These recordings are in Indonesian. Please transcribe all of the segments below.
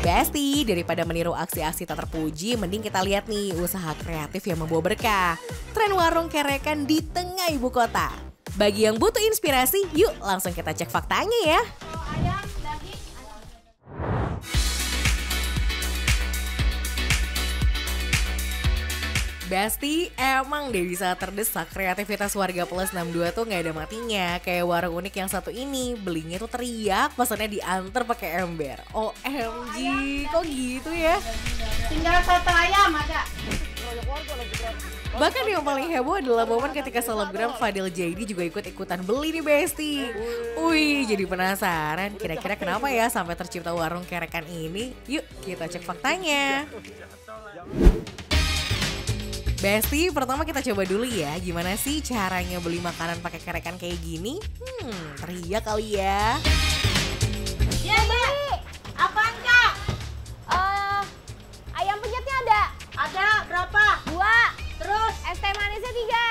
Besti, daripada meniru aksi-aksi tak terpuji, mending kita lihat nih usaha kreatif yang membawa berkah. Tren warung kerekan di tengah ibu kota. Bagi yang butuh inspirasi, yuk langsung kita cek faktanya ya. Besti, emang deh bisa terdesak kreativitas warga plus 62 tuh nggak ada matinya. Kayak warung unik yang satu ini, belinya tuh teriak, pesannya diantar pakai ember. OMG, kok gitu ya? Tinggal satu ayam ada. Bahkan yang paling heboh adalah momen ketika selebgram Fadil Jaidi juga ikut-ikutan beli nih Besti. Wih, jadi penasaran kira-kira kenapa ya sampai tercipta warung kerekan ini? Yuk kita cek faktanya. Besti, pertama kita coba dulu ya, gimana sih caranya beli makanan pakai kerekan kayak gini? Hmm, teriak kali ya. Ya, ya. Apaan kak? Eh, ayam penyetnya ada Ada berapa? dua, Terus es teh manisnya tiga.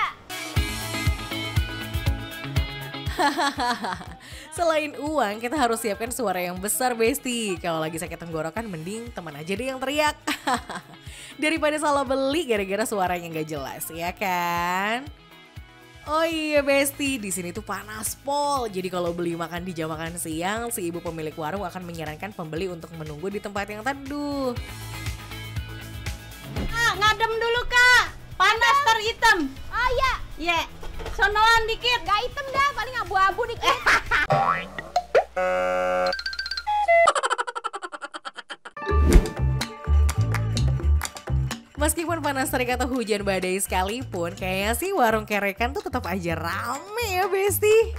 Selain uang, kita harus siapkan suara yang besar, Besti. Kalau lagi sakit tenggorokan, mending teman aja deh yang teriak. Daripada salah beli gara-gara suaranya nggak jelas, ya kan? Oh iya Besti, di sini tuh panas pol. Jadi kalau beli makan di jam makan siang, si ibu pemilik warung akan menyarankan pembeli untuk menunggu di tempat yang teduh. ah, ngadem dulu kak. Panas ter hitam. Oh iya, Ya, sonoan dikit. gak hitam dah, paling abu-abu dikit. Panas terik atau hujan badai sekalipun, kayaknya sih warung kerekan tuh tetap aja rame ya Besti.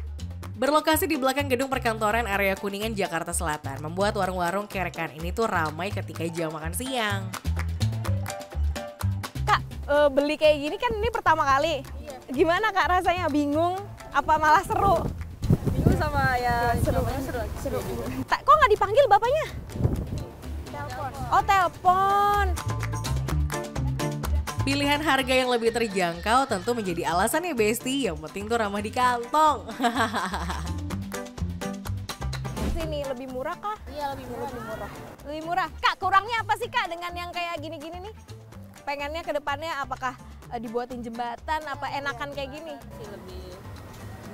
Berlokasi di belakang gedung perkantoran area Kuningan, Jakarta Selatan, membuat warung-warung kerekan ini tuh ramai ketika jam makan siang. Kak, eh, beli kayak gini kan ini pertama kali. Gimana kak rasanya? Bingung? Apa malah seru? Bingung sama ya seru seru seru. Tak, kok nggak dipanggil bapaknya? Oh telepon. Pilihan harga yang lebih terjangkau tentu menjadi alasan ya Besti, yang penting tuh ramah di kantong. Sini lebih murah kah? Iya lebih murah lebih murah. Lebih murah. Kak, kurangnya apa sih kak dengan yang kayak gini-gini nih? Pengennya ke depannya apakah eh, dibuatin jembatan, apa enakan kayak gini? Sih lebih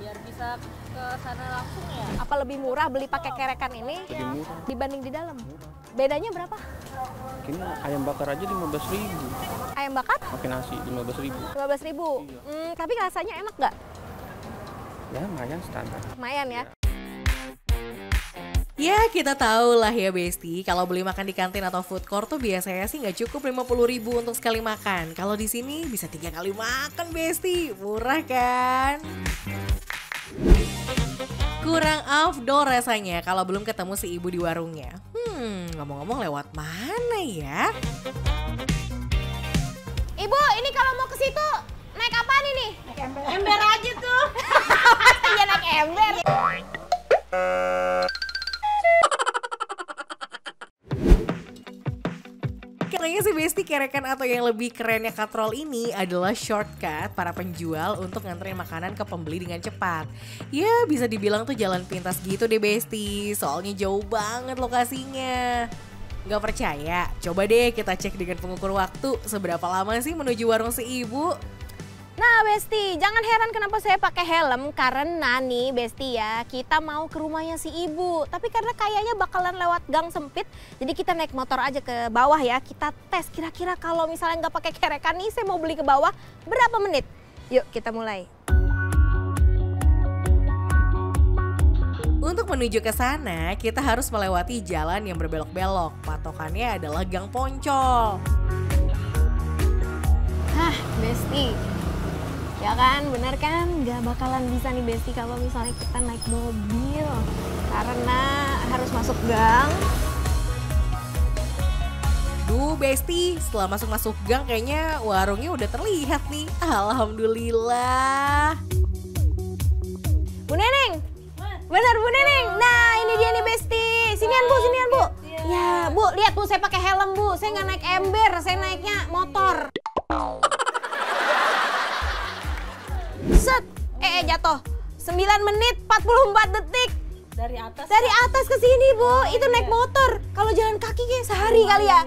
biar bisa ke sana langsung ya. Apa lebih murah beli pakai kerekan ini murah. dibanding di dalam? Bedanya berapa? Ini ayam bakar aja 15 ribu. Ayam bakar Pakai nasi 15 ribu. 15 ribu. Hmm, tapi rasanya enak nggak? Ya lumayan standar. Lumayan ya. Ya kita tahu lah ya Besti, kalau beli makan di kantin atau food court tuh biasanya sih nggak cukup 50 ribu untuk sekali makan. Kalau di sini bisa tiga kali makan Besti, murah kan? Kurang afdol rasanya kalau belum ketemu si ibu di warungnya. Hmm, ngomong-ngomong lewat mana ya? Ibu, ini kalau mau ke situ naik apaan ini? Ember aja tuh. Iya naik ember. Katanya sih Besti kerekan atau yang lebih kerennya katrol ini adalah shortcut para penjual untuk nganterin makanan ke pembeli dengan cepat. Ya bisa dibilang tuh jalan pintas gitu deh Besti, soalnya jauh banget lokasinya. Gak percaya? Coba deh kita cek dengan pengukur waktu seberapa lama sih menuju warung si ibu. Nah Besti, jangan heran kenapa saya pakai helm karena nih Besti ya, kita mau ke rumahnya si ibu. Tapi karena kayaknya bakalan lewat gang sempit, jadi kita naik motor aja ke bawah ya. Kita tes kira-kira kalau misalnya nggak pakai kerekan nih, saya mau beli ke bawah berapa menit? Yuk kita mulai. Untuk menuju ke sana, kita harus melewati jalan yang berbelok-belok. Patokannya adalah Gang Poncol. Hah Besti, ya kan bener kan nggak bakalan bisa nih Besti kalau misalnya kita naik mobil. Karena harus masuk gang, Duh Besti, setelah masuk-masuk gang kayaknya warungnya udah terlihat nih. Alhamdulillah. Bu Neneng, bener Bu Neneng. Nah ini dia nih Besti. Sinian Bu, sinian Bu. Ya Bu, lihat Bu saya pakai helm Bu. Saya nggak naik ember, saya naiknya motor. Set, eh, eh jatuh. 9 menit 44 detik. Dari atas. Dari atas ke sini, Bu. Itu naik motor. Kalau jalan kaki kayak sehari kali ya.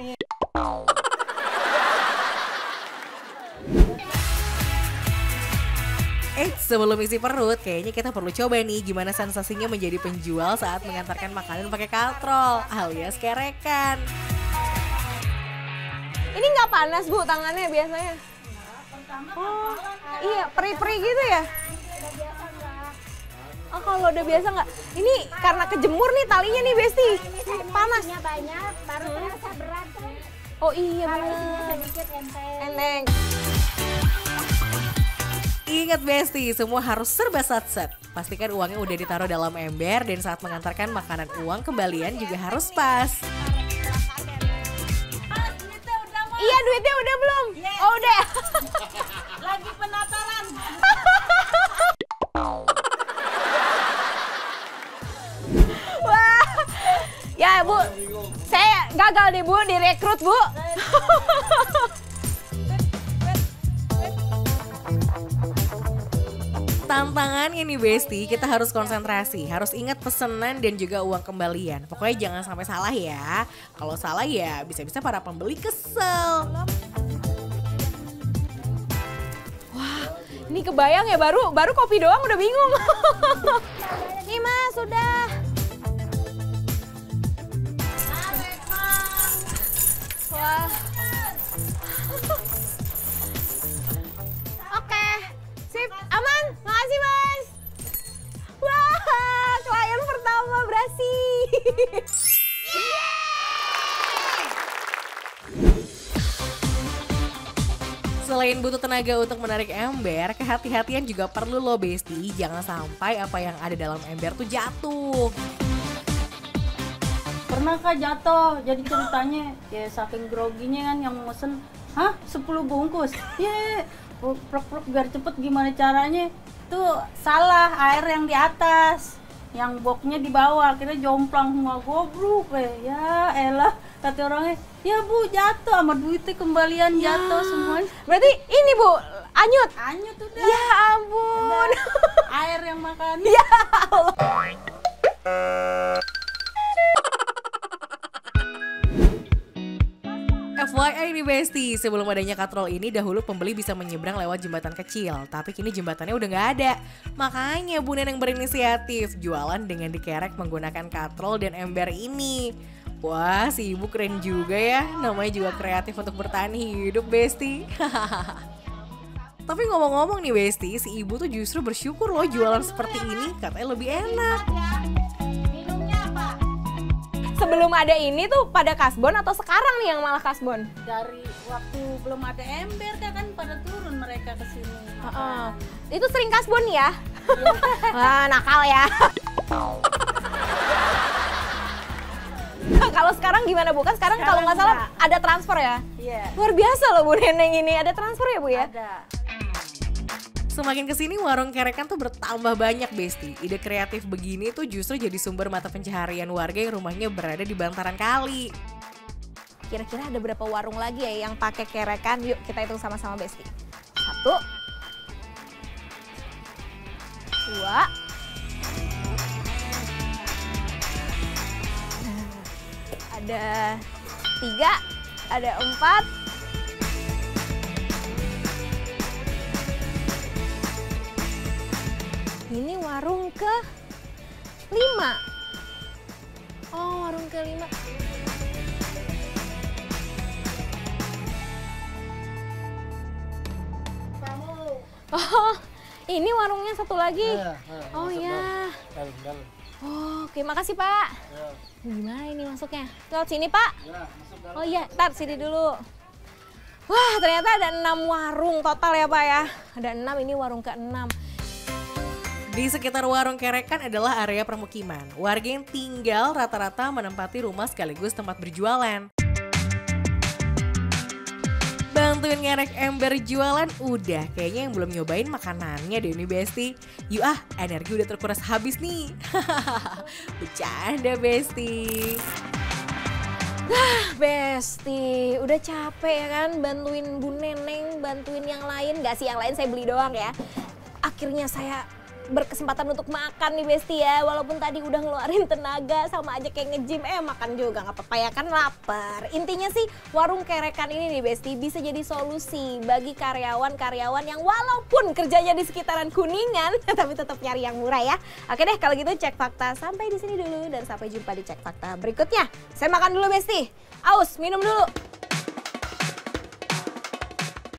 Sebelum isi perut, kayaknya kita perlu coba nih gimana sensasinya menjadi penjual saat mengantarkan makanan pakai katrol alias kerekan. Ini nggak panas, Bu, tangannya biasanya. Oh, iya, peri-peri gitu ya? Oh, kalau udah biasa nggak? Ini karena kejemur nih talinya nih, Besti. Panas. banyak baru terasa berat Oh iya benar. sedikit enteng Eneng. Ingat Besti, semua harus serba sat-sat. Pastikan uangnya udah ditaruh dalam ember dan saat mengantarkan makanan uang kembalian juga harus pas. Iya, duitnya udah belum? Oh, udah. Lagi penataran. Wah. Ya, Bu. Saya gagal deh, Bu, direkrut, Bu. Tantangannya nih Besti, kita harus konsentrasi, harus ingat pesanan dan juga uang kembalian. Pokoknya jangan sampai salah ya. Kalau salah ya bisa-bisa para pembeli kesel. Ini kebayang ya baru baru kopi doang udah bingung. Nih Mas, sudah. Selain butuh tenaga untuk menarik ember, kehati-hatian juga perlu loh Besti. Jangan sampai apa yang ada dalam ember tuh jatuh. Pernah kak jatuh, jadi ceritanya ya saking groginya kan yang mesen, hah 10 bungkus? Ye, prok-prok biar cepet gimana caranya? Tuh salah air yang di atas, yang boxnya di bawah, akhirnya jomplang semua goblok eh. Ya elah, kata orangnya, ya bu jatuh sama duitnya kembalian jatuh semuanya. Berarti ini, Bu, anyut. Anyut udah, Ya ampun. air yang makan. Ya FYI nih Besti, sebelum adanya katrol ini dahulu pembeli bisa menyeberang lewat jembatan kecil. Tapi kini jembatannya udah nggak ada. Makanya Bu Neneng berinisiatif jualan dengan dikerek menggunakan katrol dan ember ini. Wah, si ibu keren juga ya. Namanya juga kreatif untuk bertahan hidup, Besti. Tapi ngomong-ngomong nih Besti, si ibu tuh justru bersyukur loh jualan seperti ini. Katanya lebih enak. Minumnya apa? Sebelum ada ini tuh pada kasbon atau sekarang nih yang malah kasbon? Dari waktu belum ada ember kan, kan pada turun mereka ke sini. Heeh. Itu sering kasbon ya? Wah, nakal ya. kalau sekarang gimana Bu? Kan sekarang kalau nggak salah ada transfer ya? Iya. Luar biasa loh Bu Neneng ini, ada transfer ya Bu ya? Ada. Semakin ke sini warung kerekan tuh bertambah banyak Besti. Ide kreatif begini tuh justru jadi sumber mata pencaharian warga yang rumahnya berada di bantaran kali. Kira-kira ada berapa warung lagi ya yang pakai kerekan? Yuk kita hitung sama-sama Besti. Satu. Dua. Ada tiga. Ada empat. Ini warung ke lima. Oh, warung ke lima. Oh, ini warungnya satu lagi. oh iya. Oh, oke, makasih Pak. Gimana ini masuknya? Lewat sini Pak? Oh iya, ntar sini dulu. Wah, ternyata ada enam warung total ya Pak ya. Ada enam, ini warung ke-6. Di sekitar warung kerekan adalah area permukiman. Warga yang tinggal rata-rata menempati rumah sekaligus tempat berjualan. Bantuin ngerek ember jualan udah. Kayaknya yang belum nyobain makanannya deh ini Besti. Yuk ah, energi udah terkuras habis nih. Bercanda Besti. Besti, udah capek ya kan bantuin Bu Neneng, bantuin yang lain. Gak sih yang lain saya beli doang ya. Akhirnya saya berkesempatan untuk makan nih Besti ya. Walaupun tadi udah ngeluarin tenaga sama aja kayak nge-gym, eh makan juga nggak apa-apa ya kan lapar. Intinya sih warung kerekan ini nih Besti bisa jadi solusi bagi karyawan-karyawan yang walaupun kerjanya di sekitaran Kuningan tapi tetap nyari yang murah ya. Oke deh kalau gitu cek fakta sampai di sini dulu dan sampai jumpa di cek fakta berikutnya. Saya makan dulu Besti. Aus, minum dulu.